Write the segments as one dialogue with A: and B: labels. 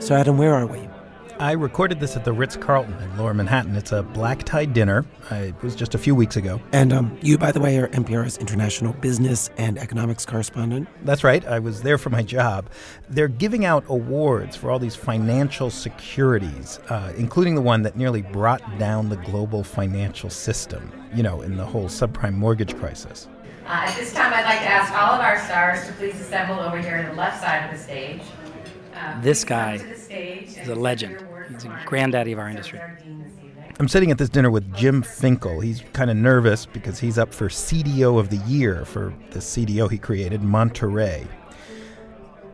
A: So, Adam, where are we?
B: I recorded this at the Ritz Carlton in Lower Manhattan. It's a black tie dinner. it was just a few weeks ago.
A: And um, you, by the way, are NPR's international business and economics correspondent.
B: That's right. I was there for my job. They're giving out awards for all these financial securities, uh, including the one that nearly brought down the global financial system, you know, in the whole subprime mortgage crisis.
C: Uh, at this time, I'd like to ask all of our stars to please assemble over here on the left side of the stage.
D: Uh, this guy is a legend. He's a granddaddy of our industry.
B: I'm sitting at this dinner with Jim Finkel. He's kind of nervous because he's up for CDO of the Year for the CDO he created, Monterey.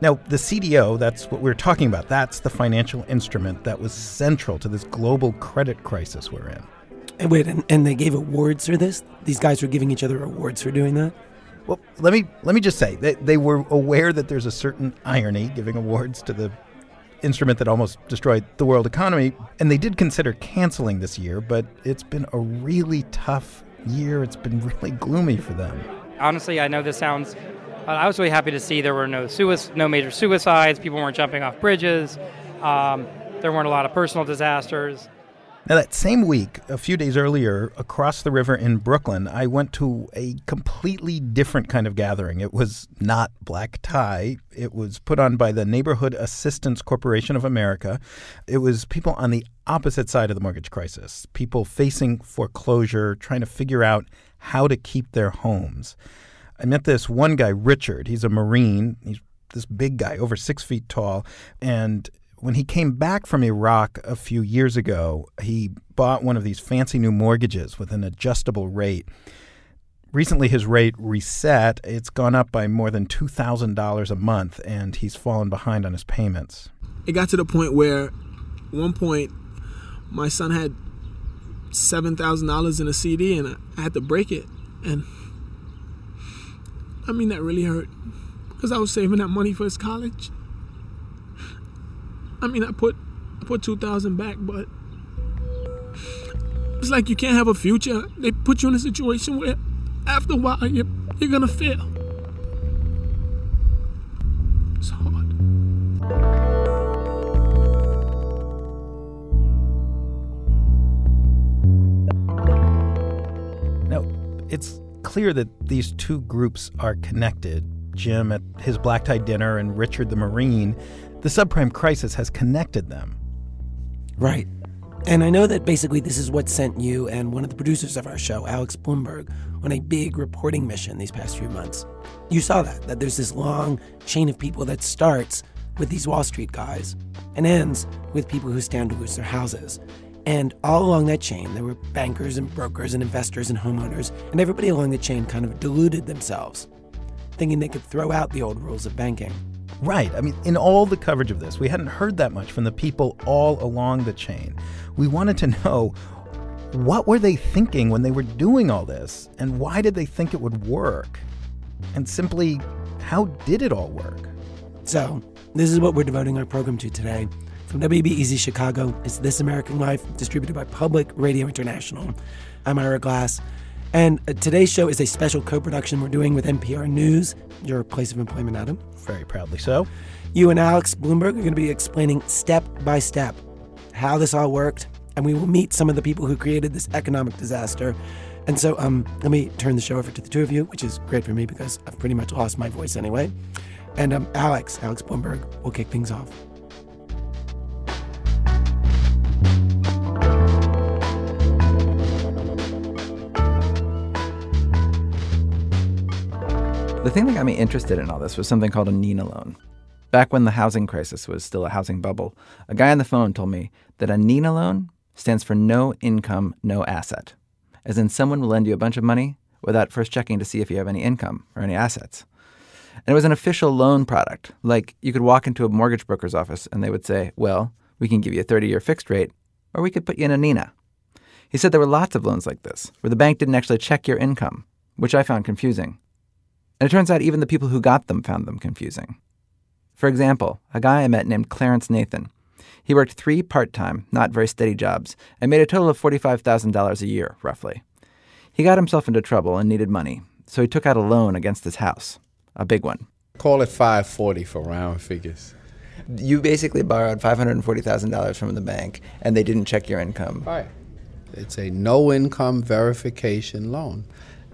B: Now, the CDO, that's what we are talking about. That's the financial instrument that was central to this global credit crisis we're in.
A: And wait, and, and they gave awards for this? These guys were giving each other awards for doing that?
B: Well, let me let me just say they, they were aware that there's a certain irony giving awards to the instrument that almost destroyed the world economy, and they did consider canceling this year, but it's been a really tough year. It's been really gloomy for them.
D: Honestly, I know this sounds. Uh, I was really happy to see there were no suic- no major suicides. People weren't jumping off bridges. Um, there weren't a lot of personal disasters.
B: Now, that same week, a few days earlier, across the river in Brooklyn, I went to a completely different kind of gathering. It was not black tie. It was put on by the Neighborhood Assistance Corporation of America. It was people on the opposite side of the mortgage crisis, people facing foreclosure, trying to figure out how to keep their homes. I met this one guy, Richard. He's a Marine. He's this big guy, over six feet tall. And when he came back from Iraq a few years ago, he bought one of these fancy new mortgages with an adjustable rate. Recently, his rate reset. It's gone up by more than $2,000 a month, and he's fallen behind on his payments.
E: It got to the point where, at one point, my son had $7,000 in a CD, and I had to break it. And I mean, that really hurt because I was saving that money for his college. I mean, I put I put two thousand back, but it's like you can't have a future. They put you in a situation where, after a while, you're you're gonna fail. It's hard.
B: Now, it's clear that these two groups are connected. Jim at his black tie dinner and Richard the Marine the subprime crisis has connected them.
A: Right. And I know that basically this is what sent you and one of the producers of our show, Alex Blumberg, on a big reporting mission these past few months. You saw that, that there's this long chain of people that starts with these Wall Street guys and ends with people who stand to lose their houses. And all along that chain, there were bankers and brokers and investors and homeowners, and everybody along the chain kind of deluded themselves, thinking they could throw out the old rules of banking.
B: Right. I mean, in all the coverage of this, we hadn't heard that much from the people all along the chain. We wanted to know what were they thinking when they were doing all this, and why did they think it would work? And simply, how did it all work?
A: So, this is what we're devoting our program to today. From WBEZ Chicago, it's This American Life, distributed by Public Radio International. I'm Ira Glass. And uh, today's show is a special co production we're doing with NPR News, your place of employment, Adam.
B: Very proudly so.
A: You and Alex Blumberg are going to be explaining step by step how this all worked, and we will meet some of the people who created this economic disaster. And so, um, let me turn the show over to the two of you, which is great for me because I've pretty much lost my voice anyway. And um, Alex, Alex Blumberg, will kick things off.
F: The thing that got me interested in all this was something called a Nina loan. Back when the housing crisis was still a housing bubble, a guy on the phone told me that a Nina loan stands for no income, no asset. As in, someone will lend you a bunch of money without first checking to see if you have any income or any assets. And it was an official loan product. Like you could walk into a mortgage broker's office and they would say, Well, we can give you a 30 year fixed rate, or we could put you in a Nina. He said there were lots of loans like this, where the bank didn't actually check your income, which I found confusing. And it turns out even the people who got them found them confusing. For example, a guy I met named Clarence Nathan. He worked three part time, not very steady jobs, and made a total of $45,000 a year, roughly. He got himself into trouble and needed money, so he took out a loan against his house, a big one.
G: Call it 540 for round figures.
F: You basically borrowed $540,000 from the bank and they didn't check your income.
G: Right. It's a no income verification loan.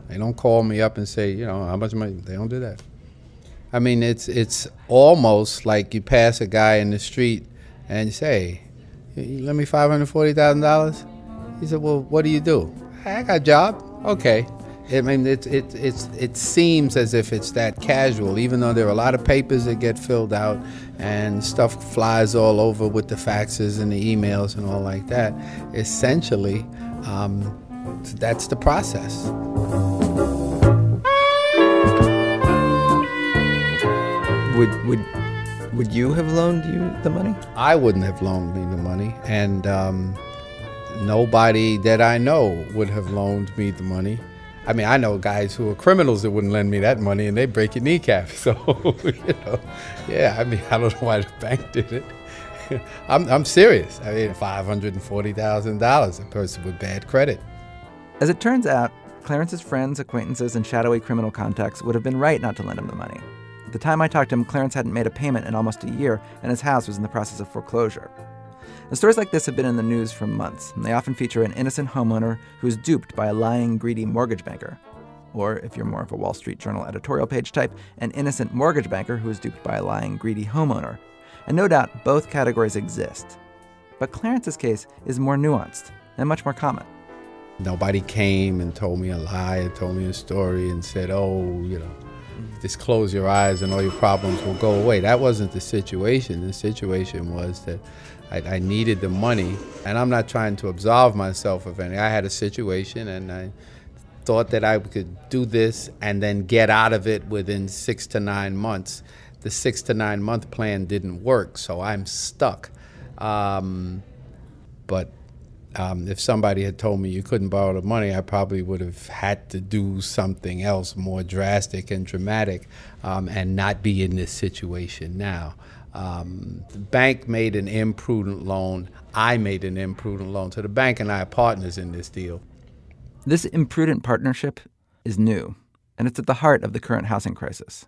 G: They don't call me up and say, you know, how much money. They don't do that. I mean, it's it's almost like you pass a guy in the street and you say, "You lend me five hundred forty thousand dollars." He said, "Well, what do you do?" I got a job. Okay. I mean, it, it, it's, it seems as if it's that casual, even though there are a lot of papers that get filled out and stuff flies all over with the faxes and the emails and all like that. Essentially, um, that's the process.
F: Would, would, would you have loaned you the money?
G: I wouldn't have loaned me the money, and um, nobody that I know would have loaned me the money. I mean, I know guys who are criminals that wouldn't lend me that money, and they break your kneecap. So, you know, yeah. I mean, I don't know why the bank did it. I'm, I'm serious. I mean, five hundred and forty thousand dollars, a person with bad credit.
F: As it turns out, Clarence's friends, acquaintances, and shadowy criminal contacts would have been right not to lend him the money. The time I talked to him, Clarence hadn't made a payment in almost a year, and his house was in the process of foreclosure. And stories like this have been in the news for months, and they often feature an innocent homeowner who's duped by a lying, greedy mortgage banker. Or, if you're more of a Wall Street Journal editorial page type, an innocent mortgage banker who is duped by a lying, greedy homeowner. And no doubt, both categories exist. But Clarence's case is more nuanced and much more common.
G: Nobody came and told me a lie and told me a story and said, oh, you know, just close your eyes and all your problems will go away. That wasn't the situation. The situation was that I, I, needed the money, and I'm not trying to absolve myself of any. I had a situation, and I thought that I could do this and then get out of it within six to nine months. The six to nine month plan didn't work, so I'm stuck. Um, but um, if somebody had told me you couldn't borrow the money, I probably would have had to do something else more drastic and dramatic um, and not be in this situation now. Um, the bank made an imprudent loan. I made an imprudent loan. So the bank and I are partners in this deal.
F: This imprudent partnership is new, and it's at the heart of the current housing crisis.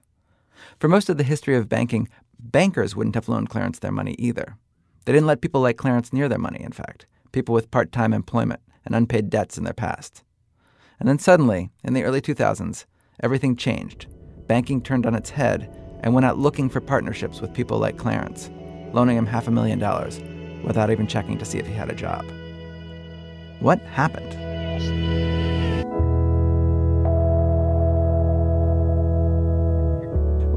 F: For most of the history of banking, bankers wouldn't have loaned Clarence their money either. They didn't let people like Clarence near their money, in fact, people with part time employment and unpaid debts in their past. And then suddenly, in the early 2000s, everything changed. Banking turned on its head and went out looking for partnerships with people like Clarence, loaning him half a million dollars without even checking to see if he had a job. What happened?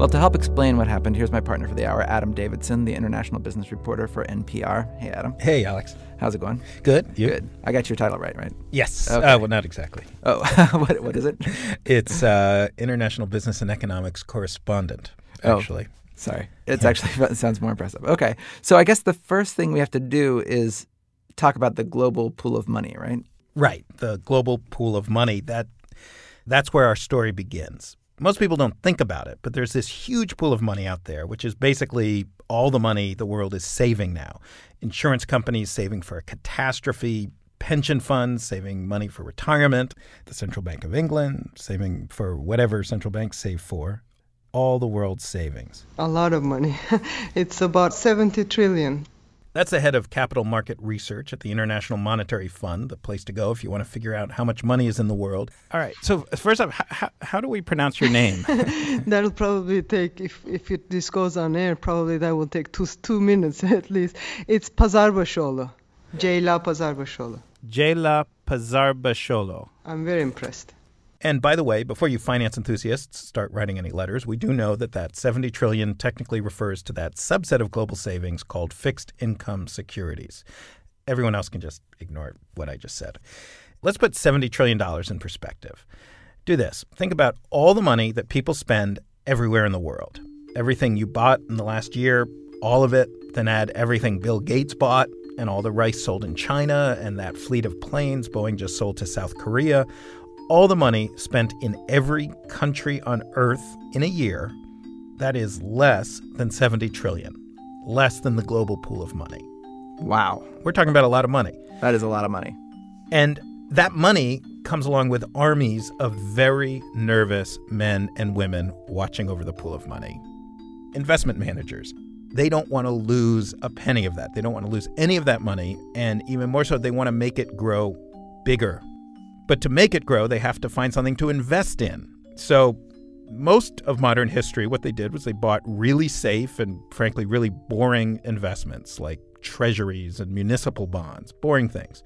F: Well, to help explain what happened, here's my partner for the hour, Adam Davidson, the international business reporter for NPR. Hey, Adam.
B: Hey, Alex.
F: How's it going?
B: Good. You?
F: Good. I got your title right, right?
B: Yes.
F: Okay.
B: Uh, well, not exactly.
F: Oh, what, what is it?
B: It's uh, international business and economics correspondent,
F: Oh.
B: actually.
F: Sorry. It's actually it sounds more impressive. Okay. So I guess the first thing we have to do is talk about the global pool of money, right?
B: Right. The global pool of money, that that's where our story begins. Most people don't think about it, but there's this huge pool of money out there, which is basically all the money the world is saving now. Insurance companies saving for a catastrophe, pension funds saving money for retirement, the Central Bank of England saving for whatever central banks save for, all the world's savings.
H: A lot of money. it's about 70 trillion.
B: That's the head of capital market research at the International Monetary Fund, the place to go if you want to figure out how much money is in the world. All right. So, uh, first up, how, how do we pronounce your name?
H: That'll probably take, if, if it, this goes on air, probably that will take two, two minutes at least. It's Pazarbasioglu. Ceyla Pazarbasioglu.
B: Ceyla Pazarbasioglu.
H: I'm very impressed.
B: And by the way, before you finance enthusiasts start writing any letters, we do know that that 70 trillion technically refers to that subset of global savings called fixed income securities. Everyone else can just ignore what I just said. Let's put 70 trillion dollars in perspective. Do this. Think about all the money that people spend everywhere in the world. Everything you bought in the last year, all of it, then add everything Bill Gates bought and all the rice sold in China and that fleet of planes Boeing just sold to South Korea all the money spent in every country on earth in a year, that is less than 70 trillion, less than the global pool of money.
F: Wow.
B: We're talking about a lot of money.
F: That is a lot of money.
B: And that money comes along with armies of very nervous men and women watching over the pool of money. investment managers. They don't want to lose a penny of that. They don't want to lose any of that money. And even more so, they want to make it grow bigger. But to make it grow, they have to find something to invest in. So, most of modern history, what they did was they bought really safe and, frankly, really boring investments like treasuries and municipal bonds, boring things.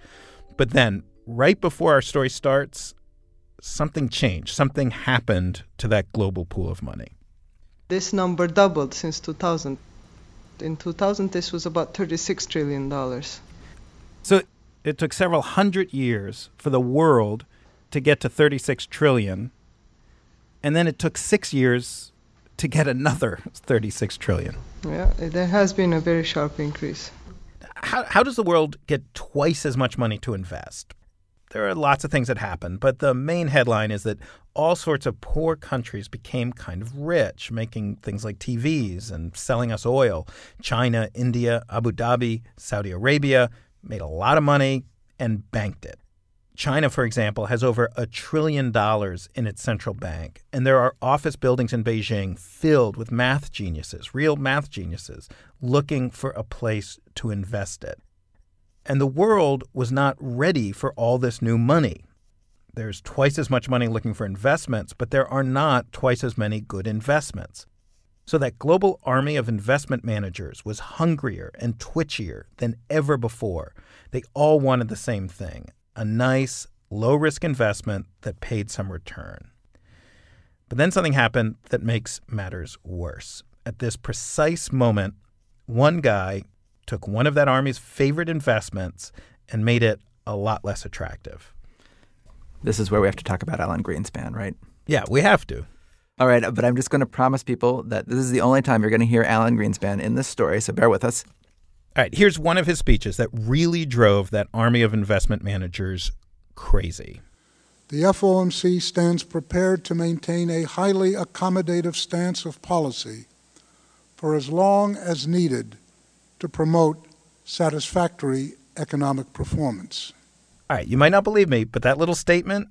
B: But then, right before our story starts, something changed. Something happened to that global pool of money.
H: This number doubled since 2000. In 2000, this was about 36 trillion dollars.
B: So it took several hundred years for the world to get to 36 trillion, and then it took six years to get another 36 trillion.
H: Yeah, there has been a very sharp increase.
B: How, how does the world get twice as much money to invest? There are lots of things that happen, but the main headline is that all sorts of poor countries became kind of rich, making things like TVs and selling us oil. China, India, Abu Dhabi, Saudi Arabia made a lot of money and banked it. China, for example, has over a trillion dollars in its central bank, and there are office buildings in Beijing filled with math geniuses, real math geniuses, looking for a place to invest it. And the world was not ready for all this new money. There's twice as much money looking for investments, but there are not twice as many good investments. So that global army of investment managers was hungrier and twitchier than ever before. They all wanted the same thing a nice, low risk investment that paid some return. But then something happened that makes matters worse. At this precise moment, one guy took one of that army's favorite investments and made it a lot less attractive.
F: This is where we have to talk about Alan Greenspan, right?
B: Yeah, we have to.
F: All right, but I'm just going to promise people that this is the only time you're going to hear Alan Greenspan in this story, so bear with us.
B: All right, here's one of his speeches that really drove that army of investment managers crazy.
I: The FOMC stands prepared to maintain a highly accommodative stance of policy for as long as needed to promote satisfactory economic performance.
B: All right, you might not believe me, but that little statement,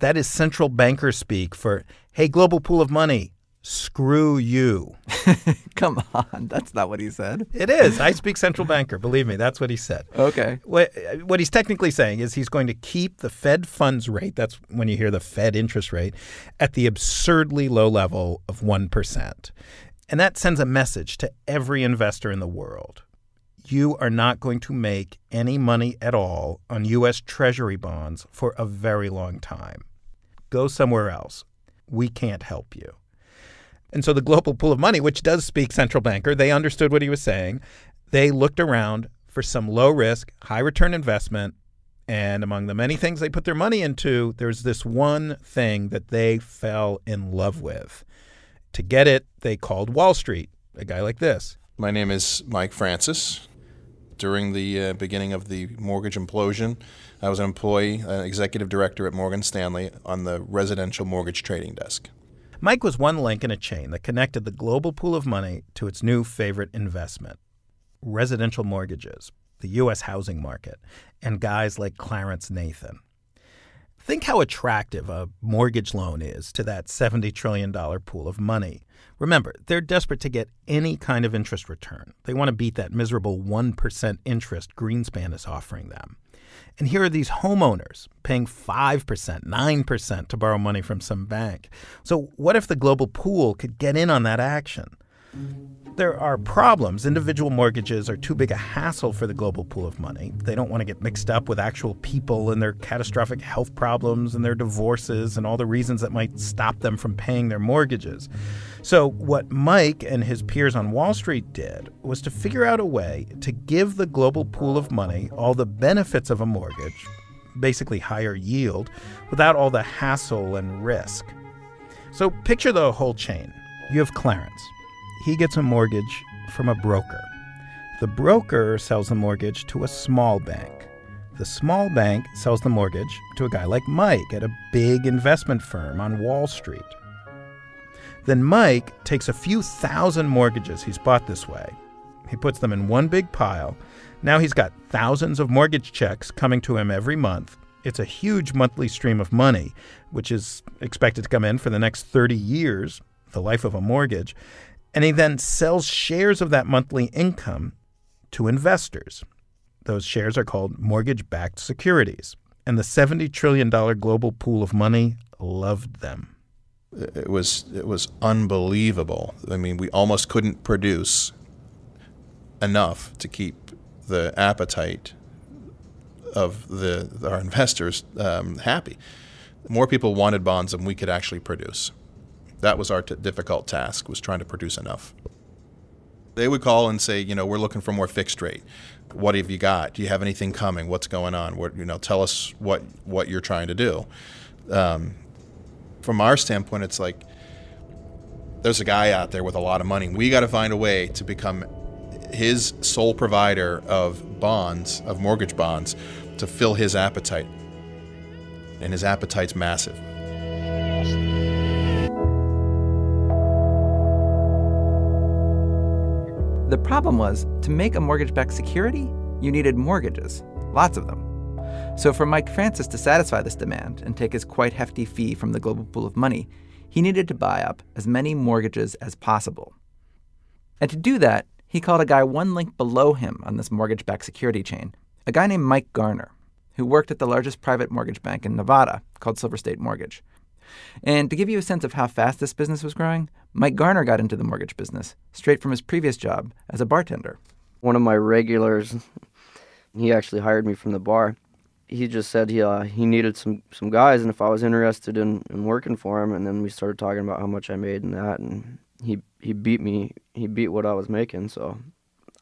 B: that is central banker speak for, hey, global pool of money, screw you.
F: Come on, that's not what he said.
B: It is. I speak central banker. Believe me, that's what he said.
F: Okay.
B: What, what he's technically saying is he's going to keep the Fed funds rate, that's when you hear the Fed interest rate, at the absurdly low level of 1%. And that sends a message to every investor in the world. You are not going to make any money at all on U.S. Treasury bonds for a very long time. Go somewhere else. We can't help you. And so the global pool of money, which does speak central banker, they understood what he was saying. They looked around for some low risk, high return investment. And among the many things they put their money into, there's this one thing that they fell in love with. To get it, they called Wall Street, a guy like this.
J: My name is Mike Francis. During the uh, beginning of the mortgage implosion, I was an employee, an executive director at Morgan Stanley on the residential mortgage trading desk.
B: Mike was one link in a chain that connected the global pool of money to its new favorite investment residential mortgages, the U.S. housing market, and guys like Clarence Nathan. Think how attractive a mortgage loan is to that $70 trillion pool of money. Remember, they're desperate to get any kind of interest return. They want to beat that miserable 1% interest Greenspan is offering them. And here are these homeowners paying 5%, 9% to borrow money from some bank. So, what if the global pool could get in on that action? There are problems. Individual mortgages are too big a hassle for the global pool of money. They don't want to get mixed up with actual people and their catastrophic health problems and their divorces and all the reasons that might stop them from paying their mortgages. So, what Mike and his peers on Wall Street did was to figure out a way to give the global pool of money all the benefits of a mortgage, basically higher yield, without all the hassle and risk. So, picture the whole chain. You have Clarence he gets a mortgage from a broker. The broker sells the mortgage to a small bank. The small bank sells the mortgage to a guy like Mike at a big investment firm on Wall Street. Then Mike takes a few thousand mortgages he's bought this way. He puts them in one big pile. Now he's got thousands of mortgage checks coming to him every month. It's a huge monthly stream of money, which is expected to come in for the next 30 years, the life of a mortgage. And he then sells shares of that monthly income to investors. Those shares are called mortgage backed securities. And the $70 trillion global pool of money loved them.
J: It was it was unbelievable. I mean, we almost couldn't produce enough to keep the appetite of the our investors um, happy. More people wanted bonds than we could actually produce. That was our t- difficult task was trying to produce enough. They would call and say, you know, we're looking for more fixed rate. What have you got? Do you have anything coming? What's going on? What you know? Tell us what what you're trying to do. Um, from our standpoint, it's like there's a guy out there with a lot of money. We got to find a way to become his sole provider of bonds, of mortgage bonds, to fill his appetite. And his appetite's massive.
F: The problem was to make a mortgage backed security, you needed mortgages, lots of them. So, for Mike Francis to satisfy this demand and take his quite hefty fee from the global pool of money, he needed to buy up as many mortgages as possible. And to do that, he called a guy one link below him on this mortgage backed security chain, a guy named Mike Garner, who worked at the largest private mortgage bank in Nevada called Silver State Mortgage. And to give you a sense of how fast this business was growing, Mike Garner got into the mortgage business straight from his previous job as a bartender.
K: One of my regulars, he actually hired me from the bar. He just said he uh, he needed some, some guys, and if I was interested in, in working for him, and then we started talking about how much I made and that, and he he beat me, he beat what I was making, so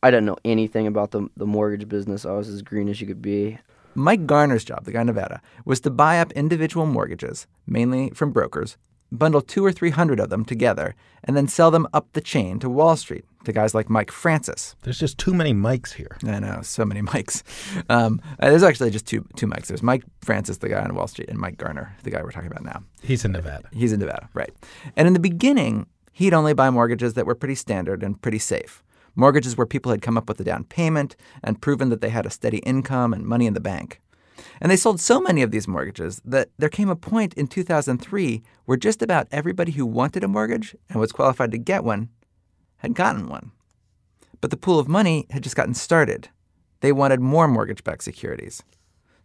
K: I didn't know anything about the the mortgage business. I was as green as you could be.
F: Mike Garner's job, the guy in Nevada, was to buy up individual mortgages, mainly from brokers, bundle two or three hundred of them together, and then sell them up the chain to Wall Street to guys like Mike Francis.
B: There's just too many Mikes here.
F: I know, so many Mikes. Um, uh, there's actually just two two Mikes. There's Mike Francis, the guy on Wall Street, and Mike Garner, the guy we're talking about now.
B: He's in Nevada.
F: He's in Nevada, right. And in the beginning, he'd only buy mortgages that were pretty standard and pretty safe mortgages where people had come up with a down payment and proven that they had a steady income and money in the bank. And they sold so many of these mortgages that there came a point in 2003 where just about everybody who wanted a mortgage and was qualified to get one had gotten one. But the pool of money had just gotten started. They wanted more mortgage backed securities.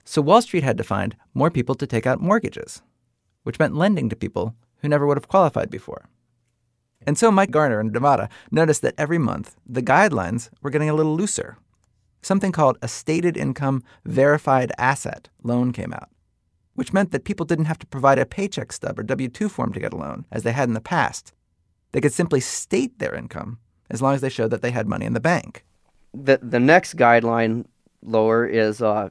F: So Wall Street had to find more people to take out mortgages, which meant lending to people who never would have qualified before. And so Mike Garner in Nevada noticed that every month the guidelines were getting a little looser. Something called a stated income verified asset loan came out, which meant that people didn't have to provide a paycheck stub or W 2 form to get a loan, as they had in the past. They could simply state their income as long as they showed that they had money in the bank.
K: The the next guideline lower is uh,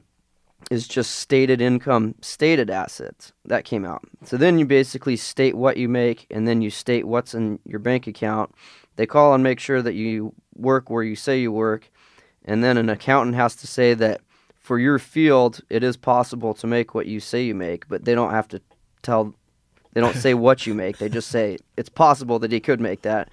K: is just stated income, stated assets. That came out. So then you basically state what you make and then you state what's in your bank account. They call and make sure that you work where you say you work. And then an accountant has to say that for your field, it is possible to make what you say you make, but they don't have to tell they don't say what you make. They just say it's possible that he could make that.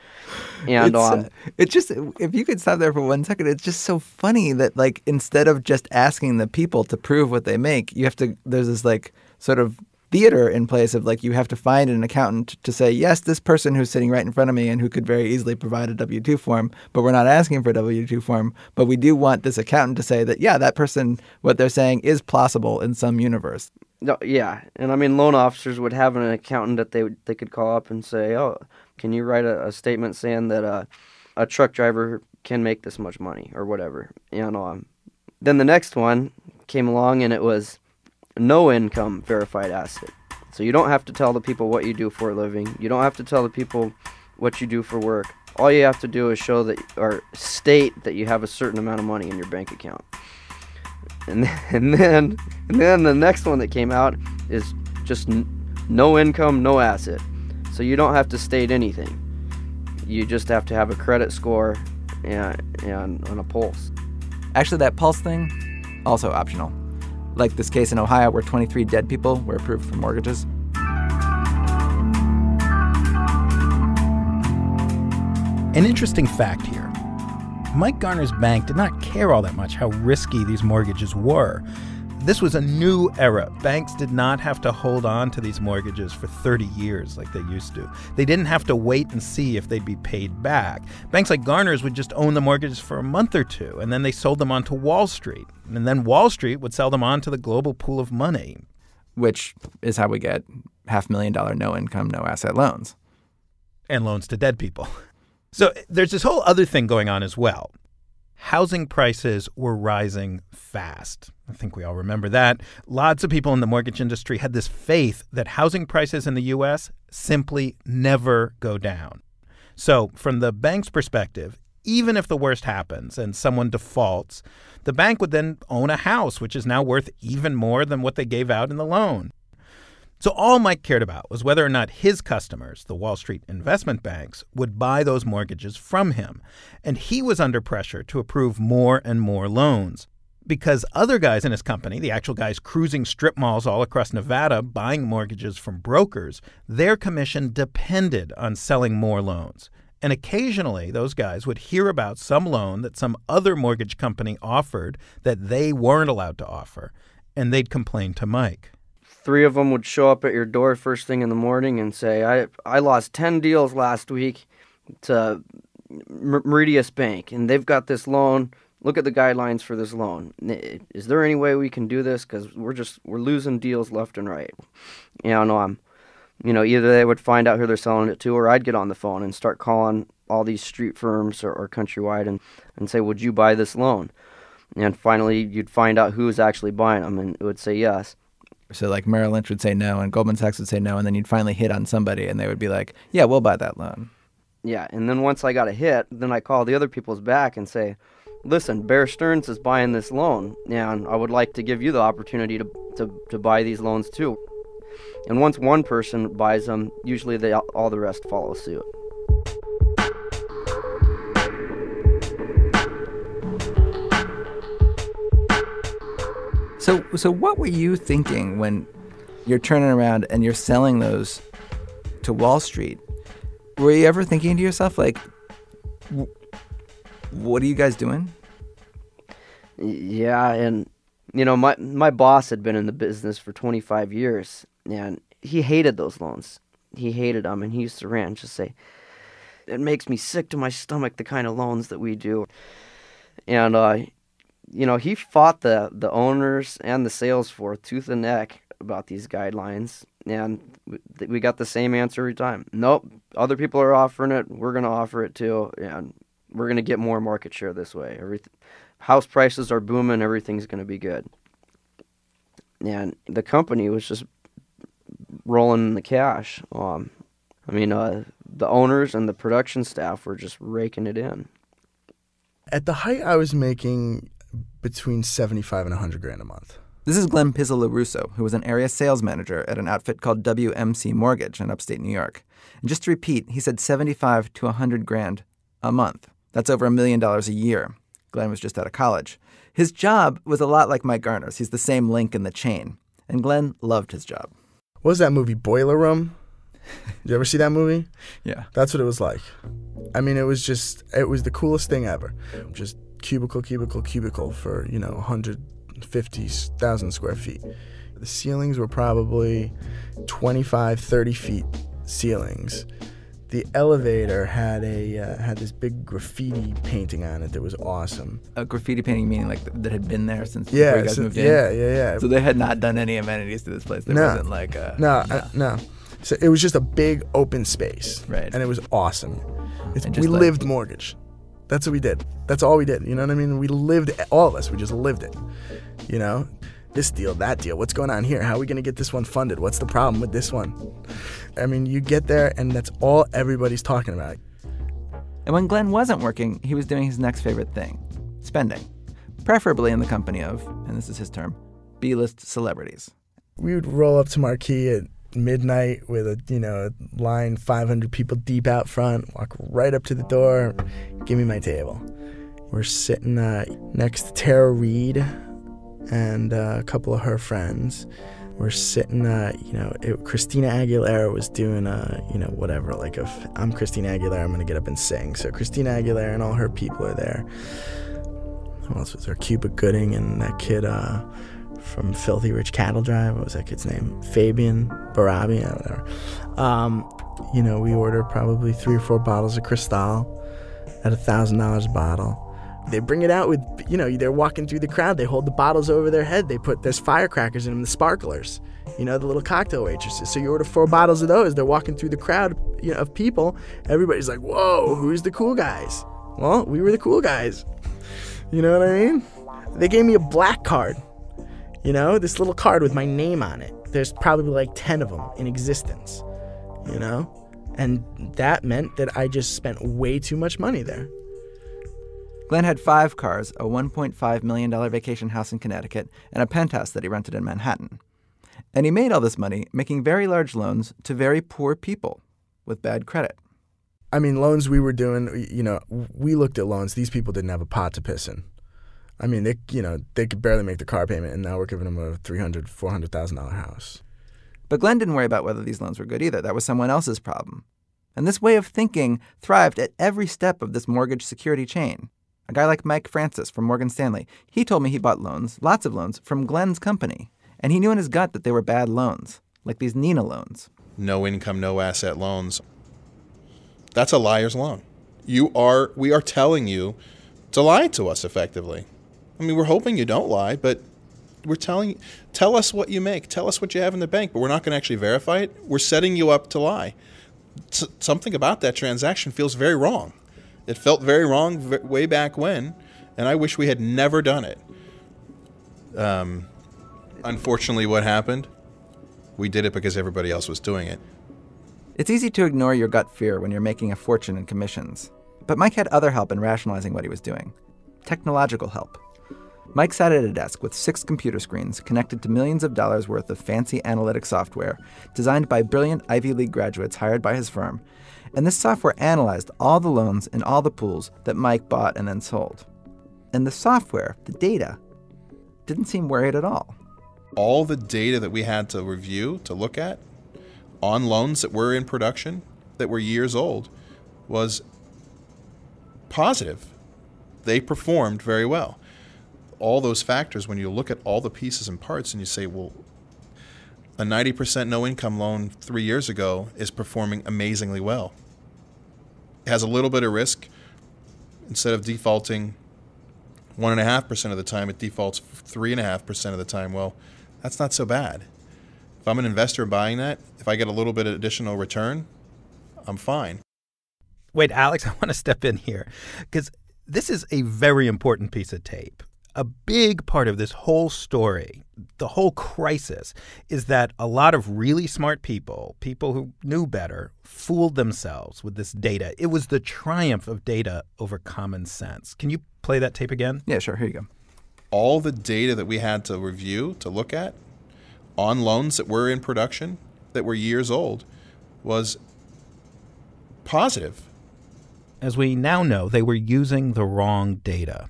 K: And
F: it's,
K: um,
F: uh, it's just if you could stop there for one second, it's just so funny that like instead of just asking the people to prove what they make, you have to. There's this like sort of theater in place of like you have to find an accountant to say yes, this person who's sitting right in front of me and who could very easily provide a W two form, but we're not asking for a W two form, but we do want this accountant to say that yeah, that person what they're saying is plausible in some universe.
K: No, yeah, and I mean loan officers would have an accountant that they they could call up and say, "Oh, can you write a, a statement saying that uh, a truck driver can make this much money or whatever?" You know. Um, then the next one came along and it was no income verified asset. So you don't have to tell the people what you do for a living. You don't have to tell the people what you do for work. All you have to do is show that or state that you have a certain amount of money in your bank account. And then, and then and then the next one that came out is just n- no income, no asset. So you don't have to state anything. You just have to have a credit score and and on a pulse.
F: Actually, that pulse thing also optional. Like this case in Ohio where 23 dead people were approved for mortgages.
B: An interesting fact here Mike Garner's bank did not care all that much how risky these mortgages were. This was a new era. Banks did not have to hold on to these mortgages for 30 years like they used to. They didn't have to wait and see if they'd be paid back. Banks like Garner's would just own the mortgages for a month or two, and then they sold them on to Wall Street. And then Wall Street would sell them on to the global pool of money.
F: Which is how we get half million dollar no income, no asset loans.
B: And loans to dead people. So there's this whole other thing going on as well. Housing prices were rising fast. I think we all remember that. Lots of people in the mortgage industry had this faith that housing prices in the U.S. simply never go down. So, from the bank's perspective, even if the worst happens and someone defaults, the bank would then own a house, which is now worth even more than what they gave out in the loan. So all Mike cared about was whether or not his customers, the Wall Street investment banks, would buy those mortgages from him. And he was under pressure to approve more and more loans because other guys in his company, the actual guys cruising strip malls all across Nevada buying mortgages from brokers, their commission depended on selling more loans. And occasionally, those guys would hear about some loan that some other mortgage company offered that they weren't allowed to offer, and they'd complain to Mike
K: three of them would show up at your door first thing in the morning and say, "I I lost ten deals last week to Meridias Bank, and they've got this loan. Look at the guidelines for this loan. Is there any way we can do this? Because we're just we're losing deals left and right. You know, I'm, you know, either they would find out who they're selling it to, or I'd get on the phone and start calling all these street firms or, or countrywide and and say, "Would you buy this loan?" And finally, you'd find out who was actually buying them, and it would say yes.
F: So like Merrill Lynch would say no, and Goldman Sachs would say no, and then you'd finally hit on somebody, and they would be like, "Yeah, we'll buy that loan."
K: Yeah, and then once I got a hit, then I call the other people's back and say, "Listen, Bear Stearns is buying this loan, and I would like to give you the opportunity to to, to buy these loans too." And once one person buys them, usually they all the rest follow suit.
F: So, so what were you thinking when you're turning around and you're selling those to Wall Street? Were you ever thinking to yourself like, "What are you guys doing?"
K: Yeah, and you know, my my boss had been in the business for 25 years, and he hated those loans. He hated them, and he used to rant and just say, "It makes me sick to my stomach the kind of loans that we do." And uh, you know, he fought the the owners and the sales force tooth and neck about these guidelines, and we got the same answer every time. Nope, other people are offering it. We're going to offer it too, and we're going to get more market share this way. Everything, house prices are booming. Everything's going to be good. And the company was just rolling in the cash. Um, I mean, uh, the owners and the production staff were just raking it in.
L: At the height, I was making between 75 and 100 grand a month.
F: This is Glenn Pizzolorusso, who was an area sales manager at an outfit called WMC Mortgage in upstate New York. And just to repeat, he said 75 to 100 grand a month. That's over a million dollars a year. Glenn was just out of college. His job was a lot like Mike Garner's. He's the same link in the chain. And Glenn loved his job.
L: What was that movie, Boiler Room? Did you ever see that movie?
F: Yeah.
L: That's what it was like. I mean, it was just, it was the coolest thing ever. Just cubicle, cubicle, cubicle for, you know, 150,000 square feet. The ceilings were probably 25, 30 feet ceilings. The elevator had a uh, had this big graffiti painting on it that was awesome.
F: A graffiti painting meaning like that had been there since
L: yeah,
F: you guys
L: so,
F: moved in.
L: Yeah, yeah, yeah.
F: So they had not done any amenities to this place. There
L: no,
F: wasn't like a
L: no, no. Uh, no. So it was just a big open space,
F: right?
L: And it was awesome. we like, lived mortgage. That's what we did. That's all we did. You know what I mean? We lived, all of us, we just lived it. You know? This deal, that deal. What's going on here? How are we going to get this one funded? What's the problem with this one? I mean, you get there and that's all everybody's talking about.
F: And when Glenn wasn't working, he was doing his next favorite thing spending. Preferably in the company of, and this is his term, B list celebrities.
L: We would roll up to Marquee at midnight with a you know line 500 people deep out front walk right up to the door give me my table we're sitting uh, next to tara reid and uh, a couple of her friends we're sitting uh, you know it, christina aguilera was doing a you know whatever like if i'm christina aguilera i'm gonna get up and sing so christina aguilera and all her people are there who else was there cuba gooding and that kid uh, from Filthy Rich Cattle Drive. What was that kid's name? Fabian Basabe. I don't know. Um, you know, we order probably three or four bottles of Cristal at a thousand dollars a bottle. They bring it out with, you know, they're walking through the crowd. They hold the bottles over their head. They put there's firecrackers in them, the sparklers, you know, the little cocktail waitresses. So you order four bottles of those. They're walking through the crowd, you know, of people. Everybody's like, "Whoa, who's the cool guys?" Well, we were the cool guys. You know what I mean? They gave me a black card. You know, this little card with my name on it. There's probably like 10 of them in existence. You know? And that meant that I just spent way too much money there.
F: Glenn had five cars, a $1.5 million vacation house in Connecticut, and a penthouse that he rented in Manhattan. And he made all this money making very large loans to very poor people with bad credit.
L: I mean, loans we were doing, you know, we looked at loans. These people didn't have a pot to piss in. I mean, they, you know, they could barely make the car payment, and now we're giving them a three hundred, four hundred thousand dollar house.
F: But Glenn didn't worry about whether these loans were good either. That was someone else's problem. And this way of thinking thrived at every step of this mortgage security chain. A guy like Mike Francis from Morgan Stanley, he told me he bought loans, lots of loans, from Glenn's company. And he knew in his gut that they were bad loans, like these Nina loans.
J: No income, no asset loans. That's a liar's loan. You are we are telling you to lie to us effectively. I mean, we're hoping you don't lie, but we're telling tell us what you make, tell us what you have in the bank, but we're not going to actually verify it. We're setting you up to lie. S- something about that transaction feels very wrong. It felt very wrong v- way back when, and I wish we had never done it. Um, unfortunately, what happened? We did it because everybody else was doing it.
F: It's easy to ignore your gut fear when you're making a fortune in commissions. But Mike had other help in rationalizing what he was doing technological help. Mike sat at a desk with six computer screens connected to millions of dollars worth of fancy analytic software designed by brilliant Ivy League graduates hired by his firm. And this software analyzed all the loans in all the pools that Mike bought and then sold. And the software, the data, didn't seem worried at all.
J: All the data that we had to review, to look at, on loans that were in production, that were years old, was positive. They performed very well. All those factors, when you look at all the pieces and parts and you say, well, a 90% no income loan three years ago is performing amazingly well. It has a little bit of risk. Instead of defaulting 1.5% of the time, it defaults 3.5% of the time. Well, that's not so bad. If I'm an investor buying that, if I get a little bit of additional return, I'm fine.
B: Wait, Alex, I want to step in here because this is a very important piece of tape. A big part of this whole story, the whole crisis, is that a lot of really smart people, people who knew better, fooled themselves with this data. It was the triumph of data over common sense. Can you play that tape again?
F: Yeah, sure. Here you go.
J: All the data that we had to review, to look at, on loans that were in production, that were years old, was positive.
B: As we now know, they were using the wrong data.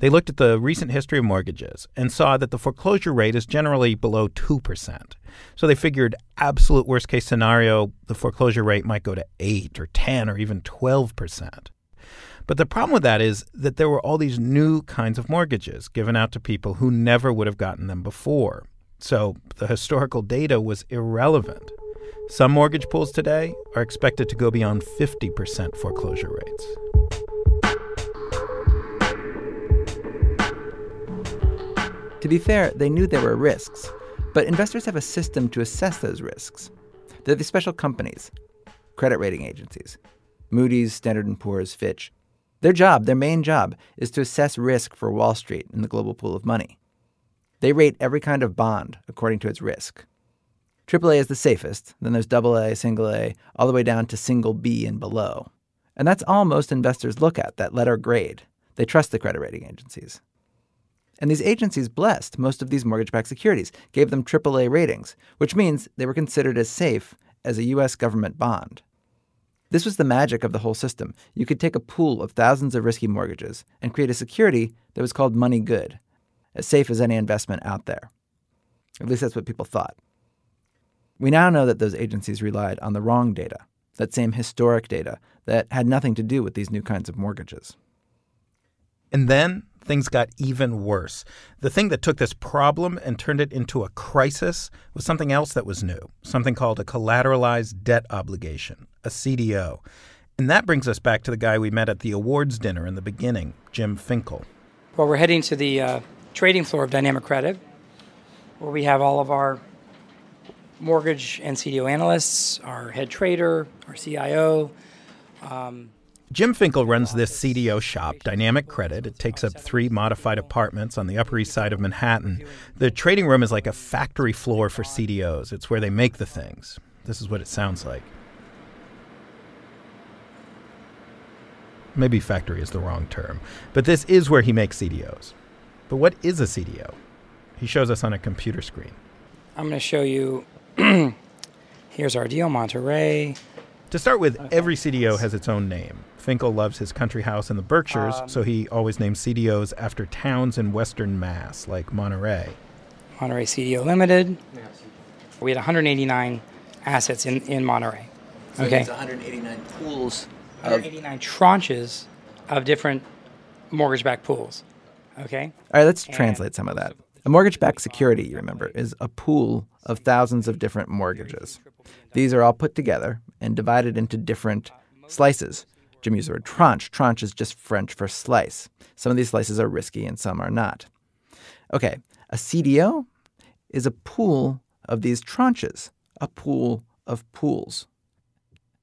B: They looked at the recent history of mortgages and saw that the foreclosure rate is generally below 2%. So they figured absolute worst case scenario, the foreclosure rate might go to 8 or 10 or even 12%. But the problem with that is that there were all these new kinds of mortgages given out to people who never would have gotten them before. So the historical data was irrelevant. Some mortgage pools today are expected to go beyond 50% foreclosure rates.
F: To be fair, they knew there were risks, but investors have a system to assess those risks. They're the special companies, credit rating agencies, Moody's, Standard & Poor's, Fitch. Their job, their main job, is to assess risk for Wall Street and the global pool of money. They rate every kind of bond according to its risk. AAA is the safest, then there's AA, single A, all the way down to single B and below. And that's all most investors look at, that letter grade. They trust the credit rating agencies. And these agencies blessed most of these mortgage backed securities, gave them AAA ratings, which means they were considered as safe as a U.S. government bond. This was the magic of the whole system. You could take a pool of thousands of risky mortgages and create a security that was called money good, as safe as any investment out there. At least that's what people thought. We now know that those agencies relied on the wrong data, that same historic data that had nothing to do with these new kinds of mortgages.
B: And then things got even worse. The thing that took this problem and turned it into a crisis was something else that was new, something called a collateralized debt obligation, a CDO. And that brings us back to the guy we met at the awards dinner in the beginning, Jim Finkel.
D: Well, we're heading to the uh, trading floor of Dynamic Credit, where we have all of our mortgage and CDO analysts, our head trader, our CIO. Um,
B: Jim Finkel runs this CDO shop, Dynamic Credit. It takes up three modified apartments on the Upper East Side of Manhattan. The trading room is like a factory floor for CDOs, it's where they make the things. This is what it sounds like. Maybe factory is the wrong term, but this is where he makes CDOs. But what is a CDO? He shows us on a computer screen.
D: I'm going to show you. Here's our deal, Monterey.
B: To start with, every CDO has its own name. Finkel loves his country house in the Berkshires,
D: Um,
B: so he always names CDOs after towns in western Mass, like Monterey.
D: Monterey CDO Limited. We had 189 assets in, in Monterey.
M: So
D: okay.
M: it's 189 pools of
D: 189 tranches of different mortgage backed pools. Okay.
F: All right, let's translate some of that. A mortgage backed security, you remember, is a pool of thousands of different mortgages. These are all put together and divided into different slices. Jim used the word tranche. Tranche is just French for slice. Some of these slices are risky and some are not. Okay, a CDO is a pool of these tranches, a pool of pools.